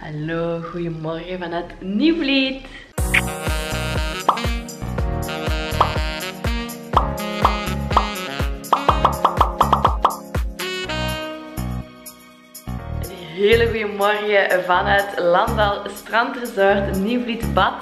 Hallo, goedemorgen vanuit Nieuwvliet. Hele goede morgen vanuit Landal Strandresort Nieuwvliet Bad.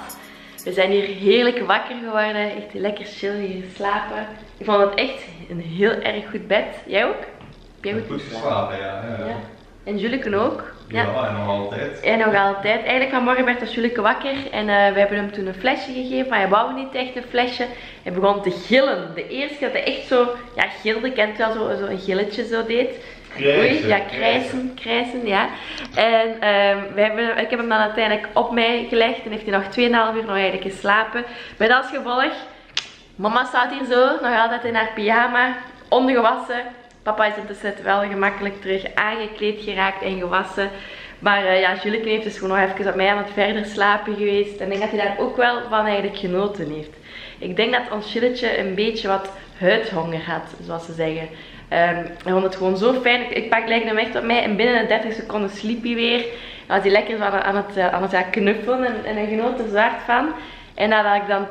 We zijn hier heerlijk wakker geworden, echt lekker chill hier geslapen. Ik vond het echt een heel erg goed bed. Jij ook? Heb jij goed Goed geslapen, ja. ja. Ja. En Julike ook? Ja, en nog altijd. En nog altijd. Eigenlijk vanmorgen werd als Julike wakker en eh, we hebben hem toen een flesje gegeven, maar hij wou niet echt een flesje. Hij begon te gillen. De eerste keer dat hij echt zo, ja gilde, kent wel zo, zo een gilletje zo deed. Krijsen, Oei, ja, krijsen, krijsen, ja. En ehm, we hebben, ik heb hem dan uiteindelijk op mij gelegd en heeft hij nog 2,5 uur nog eigenlijk geslapen. Met als gevolg, mama staat hier zo, nog altijd in haar pyjama, ongewassen. Papa is intussen wel gemakkelijk terug aangekleed geraakt en gewassen. Maar eh, ja, heeft dus gewoon nog even op mij aan het verder slapen geweest. En ik denk dat hij daar ook wel van eigenlijk genoten heeft. Ik denk dat ons chilletje een beetje wat huidhonger had, zoals ze zeggen. Ehm hij vond het gewoon zo fijn. Ik, ik pak legde hem echt op mij en binnen de 30 seconden sliep hij weer. Dan was hij lekker aan, aan het, eh, aan het knuffelen en, en hij genoot er zwart van. En nadat ik dan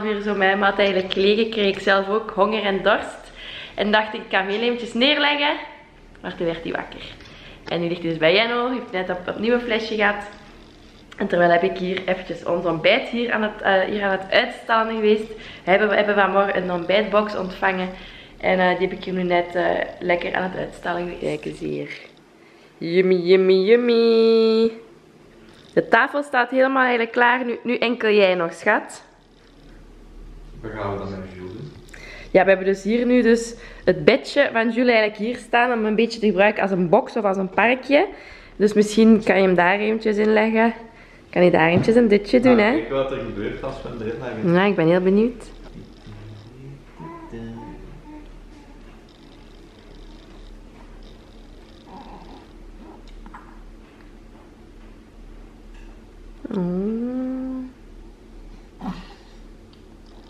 2,5 uur zo hem had eigenlijk gelegen, kreeg ik zelf ook honger en dorst. En dacht ik, ik kan hem heel eventjes neerleggen. Maar toen werd hij wakker. En nu ligt hij dus bij Jenno. Heeft net op, opnieuw een flesje gehad. En terwijl heb ik hier eventjes ons ontbijt hier aan het, eh, hier aan het uitstellen geweest. We hebben, we hebben vanmorgen een ontbijtbox ontvangen. En eh, die heb ik hier nu net eh, lekker aan het uitstellen. Kijk eens hier. Yummy, yummy, yummy. De tafel staat helemaal eigenlijk klaar. Nu, nu enkel jij nog, schat. Wat gaan we dan Jules doen? Ja, we hebben dus hier nu dus het bedje van Jules eigenlijk hier staan om een beetje te gebruiken als een box of als een parkje. Dus misschien kan je hem daar eventjes in leggen. Kan je daar eventjes een ditje doen, hè? Kijk wat er gebeurt als we erin leggen. Ja, ik ben heel benieuwd. Oh,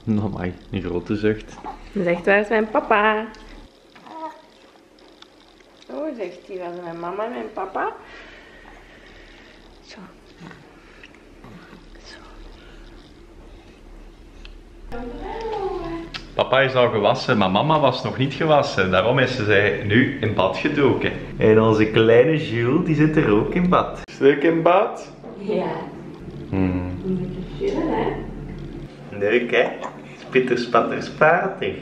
Nou, maar een grote zucht. Zegt waar is mijn papa? Oh, zegt hij, waar zijn mijn mama en mijn papa? Zo. Zo. Papa is al gewassen, maar mama was nog niet gewassen. Daarom is zij nu in bad gedoken. En onze kleine Jules, die zit er ook in bad. Stuk in bad? Ja. Hmm. Een beetje chillen, hè? Leuk hè? Spitter, spatter, spater.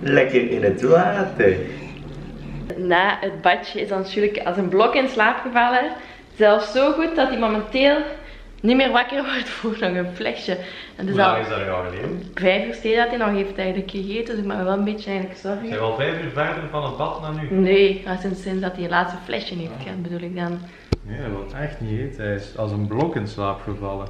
Lekker in het water. Na het badje is dan natuurlijk als een blok in slaap gevallen. Zelfs zo goed dat hij momenteel niet meer wakker wordt voor nog een flesje. En dus Hoe lang al is dat al geleden? vijf uur steeds dat hij nog heeft eigenlijk gegeten. Dus ik maak me wel een beetje eigenlijk zorgen. Zijn we al vijf uur verder van het bad naar nu? Nee, maar sinds, sinds dat hij het laatste flesje heeft gehad, bedoel ik dan. Nee, hij wil echt niet eten. Hij is als een blok in slaap gevallen.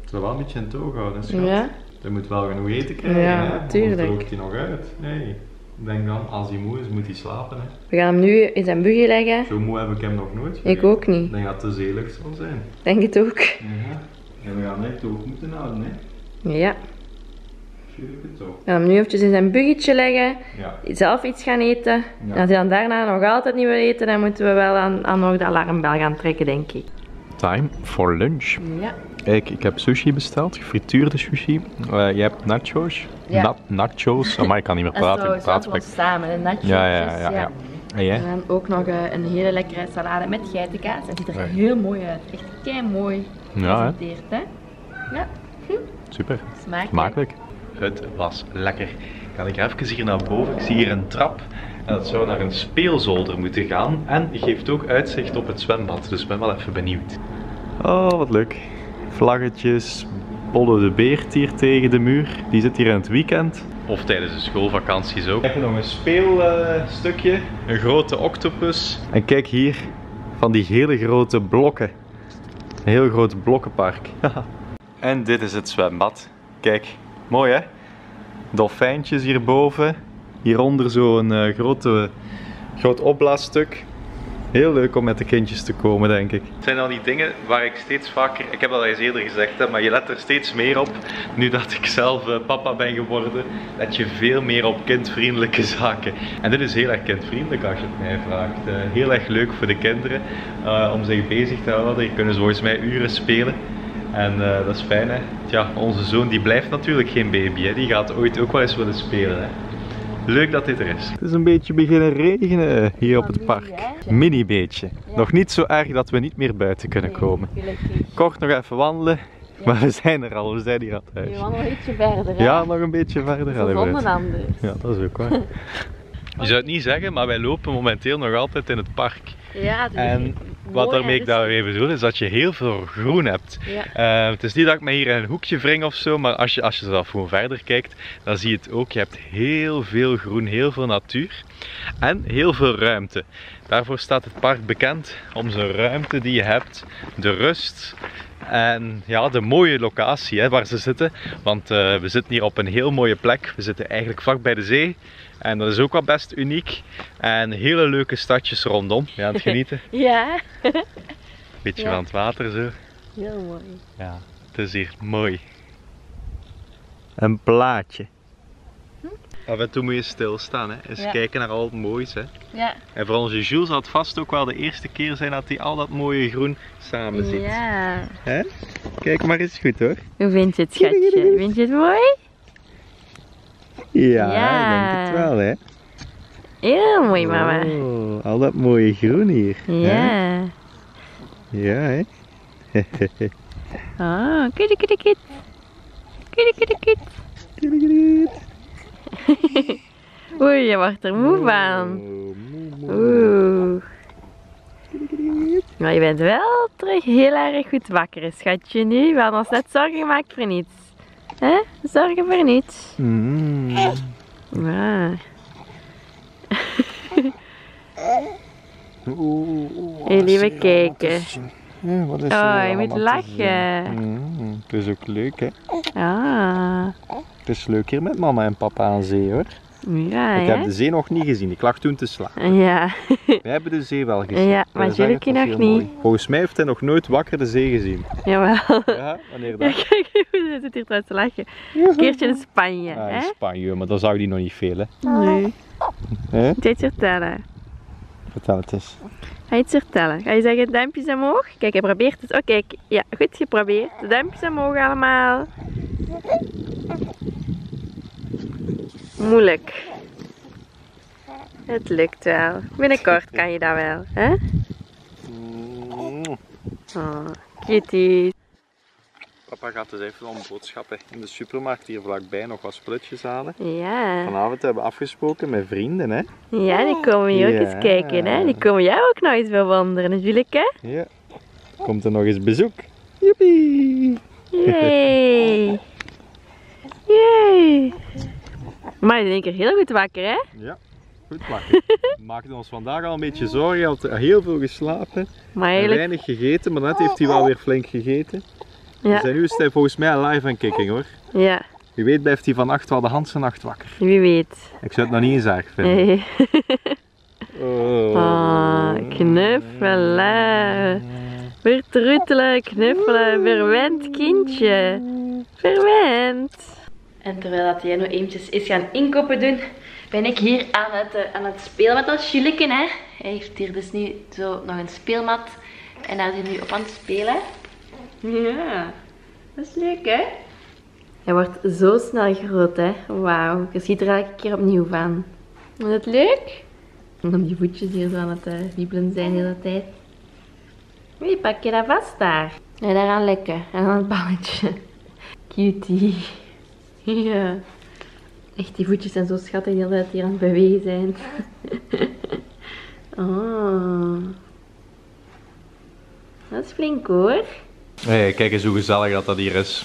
Het zou wel een beetje in toog houden, schat. Ja? Hij moet wel genoeg eten krijgen, Ja, hè? Anders tuurlijk. droogt hij nog uit. Nee. Ik denk dan, als hij moe is, moet hij slapen, hè. We gaan hem nu in zijn buggy leggen. Zo moe heb ik hem nog nooit Ik ook niet. Ik denk dat het te zelig zal zijn. Denk het ook. Ja. En we gaan echt ook moeten houden, hè. Ja. Tuurlijk het toch. We gaan hem nu eventjes in zijn buggetje leggen. Ja. Zelf iets gaan eten. Ja. En als hij dan daarna nog altijd niet wil eten, dan moeten we wel aan, aan nog de alarmbel gaan trekken, denk ik. Time for lunch. Ja. Kijk, ik heb sushi besteld, gefrituurde sushi. Eh jij hebt nachos. Ja. Na- nachos. Maar ik kan niet meer En praten. zo, ik praat samen, de nachos. Ja, ja, ja. ja. En jij? En dan ook nog eh, een hele lekkere salade met geitenkaas. Het ziet er heel mooi uit. Echt kei mooi Ja, hè? gepresenteerd, hè? Ja, Super. smakelijk. Smakelijk. Het was lekker. Ga ik even hier naar boven. Ik zie hier een trap. En dat zou naar een speelzolder moeten gaan. En geeft ook uitzicht op het zwembad. Dus ik ben wel even benieuwd. Oh, wat leuk. Vlaggetjes. Bolle de Beert hier tegen de muur. Die zit hier in het weekend. Of tijdens de schoolvakanties ook. Even nog een speelstukje. een grote octopus. En kijk hier, van die hele grote blokken. Een heel groot blokkenpark. en dit is het zwembad. Kijk, mooi hè? Dolfijntjes hierboven. Hieronder zo'n eh, grote, groot opblaasstuk. Heel leuk om met de kindjes te komen, denk ik. Het zijn dan die dingen waar ik steeds vaker, ik heb dat al eens eerder gezegd, hè, maar je let er steeds meer op, nu dat ik zelf eh, papa ben geworden, let je veel meer op kindvriendelijke zaken. En dit is heel erg kindvriendelijk als je het mij vraagt. Eh, heel erg leuk voor de kinderen eh, om zich bezig te houden. Hier kunnen ze volgens mij uren spelen. En dat is fijn hè. Tja, onze zoon die blijft natuurlijk geen baby hè. Die gaat ooit ook wel eens willen spelen hè. Leuk dat dit er is. Het is een beetje beginnen regenen hier op het park. Mini beetje. Nog niet zo erg dat we niet meer buiten kunnen komen. Kort nog even wandelen. Maar we zijn er al, we zijn hier aan het Je wandelt een beetje verder, hè? Ja, nog een beetje verder. Zo Allee, vonden vooruit. anders. Ja, dat is ook waar. Je zou het niet zeggen, maar wij lopen momenteel nog altijd in het park. Ja, het is En wat daarmee ik dus- daarmee bedoel, is dat je heel veel groen hebt. Ja. Eh, het is niet dat ik me hier in een hoekje wring of zo, maar als je, als je zelf gewoon verder kijkt, dan zie je het ook. Je hebt heel veel groen, heel veel natuur en heel veel ruimte. Daarvoor staat het park bekend om zijn ruimte die je hebt, de rust en ja, de mooie locatie hè, waar ze zitten. Want eh, we zitten hier op een heel mooie plek. We zitten eigenlijk vlak bij de zee. En dat is ook wel best uniek. En hele leuke stadjes rondom. Ja, aan het genieten. Ja, Beetje Ja. van het water zo. heel mooi. Ja, het is hier mooi. Een plaatje. Af en toe moet je stilstaan, hè. Eens Ja. kijken naar al het moois, hè. Ja. En voor onze Jules zal het vast ook wel de eerste keer zijn dat hij al dat mooie groen samen ziet. Ja. Hè? Kijk maar eens goed, hoor. Hoe vind je het, schatje? Vind je het mooi? Ja, Ja. ik denk het wel, hè. Heel mooi, mama. Oh, al dat mooie groen hier. hè? Ja. Ja, hè. Oh, kitty kitty kit. Kitty kitty kit. Oei, je wordt er moe van. Oh. Oeh. Maar je bent wel terug heel erg goed wakker, schatje nu. We hadden ons net zorgen gemaakt voor niets. Hè? Zorgen voor niets. Mm. Ja. Oeh, Jullie allemaal kijken. Ja, wat is Oh, je moet lachen. Mm, het is ook leuk, hè. Ah. Het is leuk hier met mama en papa aan zee, hoor. Ja, Ik hè? heb de zee nog niet gezien. Ik lag toen te slapen. Ja. Wij hebben de zee wel gezien. Ja, maar jullie nog niet. mooi. Volgens mij heeft hij nog nooit wakker de zee gezien. Jawel. Ja, wanneer Ja, dat? kijk, hij zit hier trouwens te lachen. Een keertje in Spanje, Ah, in? Spanje, maar dan zag hij nog niet veel, hè. Nee. Hè? Iets vertellen? Vertel het eens. Ga je iets vertellen? Ga je zeggen duimpjes omhoog? Kijk, hij probeert het. Oh, kijk. Ja, goed geprobeerd. De duimpjes omhoog allemaal. Moeilijk. Het lukt wel. Binnenkort kan je dat wel, hè? Oh, kitty. Papa gaat dus even om boodschappen in de supermarkt hier vlakbij nog wat spulletjes halen. Ja. Vanavond hebben we afgesproken met vrienden, hè? Ja, die komen hier ook Ja. eens kijken, hè? Die komen jou ook nog eens bewonderen, natuurlijk, hè? Ja. Komt er nog eens bezoek? Joepie! Yay! Yay! Maar je bent in één keer heel goed wakker, hè? Ja, goed wakker. We maakten ons vandaag al een beetje zorgen. Hij had heel veel geslapen Maar en weinig gegeten, maar net heeft hij wel weer flink gegeten. Dus ja, en nu is hij volgens mij live aan kicking hoor. ja, Wie weet blijft hij vannacht wel de Hanse nacht wakker. wie weet. Ik zou het nog niet eens erg vinden. Hey. Oh. Oh, knuffelen. Vertroetelen, knuffelen, verwend kindje. Verwend. En terwijl dat jij nog eventjes is gaan inkopen doen, ben ik hier aan het, eh, aan het spelen met dat Juleken, hè. Hij heeft hier dus nu zo nog een speelmat en daar is hij nu op aan het spelen. Ja, dat is leuk, hè? Hij wordt zo snel groot, hè. Wauw, je ziet er elke keer opnieuw van. Is het leuk? En dan die voetjes hier zo aan het uh, wiebelen zijn de hele tijd. Wie pak je dat vast daar? Ja, daaraan lekken. En aan het balletje. Cutie. Ja. Echt, die voetjes zijn zo schattig die altijd hier aan het bewegen zijn. oh. Dat is flink hoor. Hey, kijk eens hoe gezellig dat dat hier is.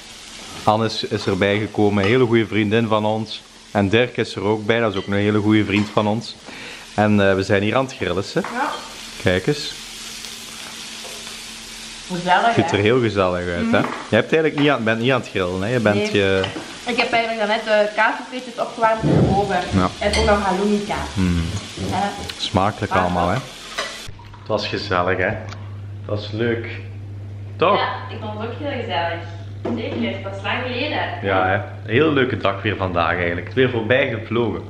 Anne is, is erbij gekomen, een hele goede vriendin van ons. En Dirk is er ook bij, dat is ook een hele goede vriend van ons. En eh, we zijn hier aan het grillen. Hè? Ja. Kijk eens, Gezellig het ziet er heel gezellig uit. Hè? Je hebt eigenlijk niet aan, bent niet aan het grillen, hè? je bent Nee. je... Ik heb eigenlijk net de kaasvleesjes opgewarmd in de oven. Ja. En ook nog halloumi kaas. Hmm, Ja. smakelijk allemaal. Hè? Het was gezellig, hè? Het was leuk. Toch? Ja, ik vond het ook heel gezellig. Zeker, het was lang geleden. Ja, hè? Een hele leuke dag weer vandaag eigenlijk. Het is weer voorbij gevlogen.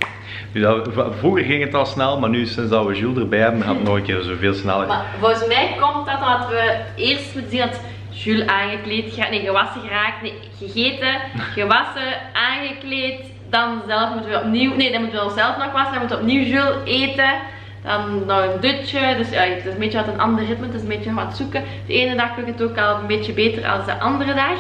Nu, dat, vroeger ging het al snel, maar nu sinds dat we Jules erbij hebben, gaat het nog een keer zoveel sneller. Maar volgens mij komt dat omdat we eerst moeten zien dat Jules aangekleed nee, gewassen geraakt, nee, gegeten, gewassen, aangekleed. Dan zelf moeten we opnieuw, nee, dan moeten we onszelf nog wassen, dan moeten we opnieuw Jules eten. Dan nog een dutje, dus ja, het is een beetje wat een ander ritme, het is een beetje wat zoeken. De ene dag lukt het ook al een beetje beter dan de andere dag.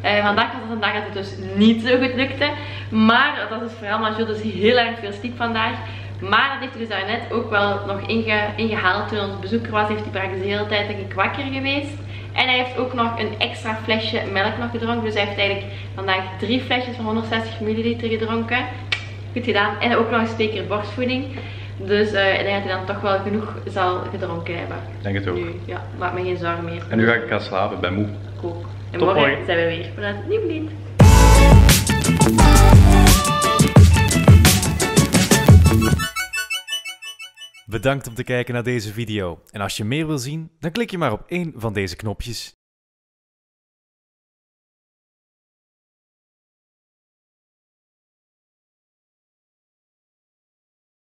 Eh, vandaag was het een dag dat het dus niet zo goed lukte. Maar dat is vooral omdat Jules dus heel erg veel sliep vandaag. Maar dat heeft hij dus daarnet ook wel nog inge, ingehaald. Toen ons bezoeker was, heeft hij praktisch de hele tijd denk ik wakker geweest. En hij heeft ook nog een extra flesje melk nog gedronken. Dus hij heeft eigenlijk vandaag drie flesjes van 160 milliliter gedronken. Goed gedaan. En ook nog eens twee keer borstvoeding. Dus eh, ik denk dat hij dan toch wel genoeg zal gedronken hebben. Ik denk het ook. Nu, ja, maak me geen zorgen meer. En nu ga ik gaan slapen, ik ben moe. Ook. En Tot morgen morgen. zijn we weer vanuit het nieuw blind. Bedankt om te kijken naar deze video. En als je meer wil zien, dan klik je maar op één van deze knopjes.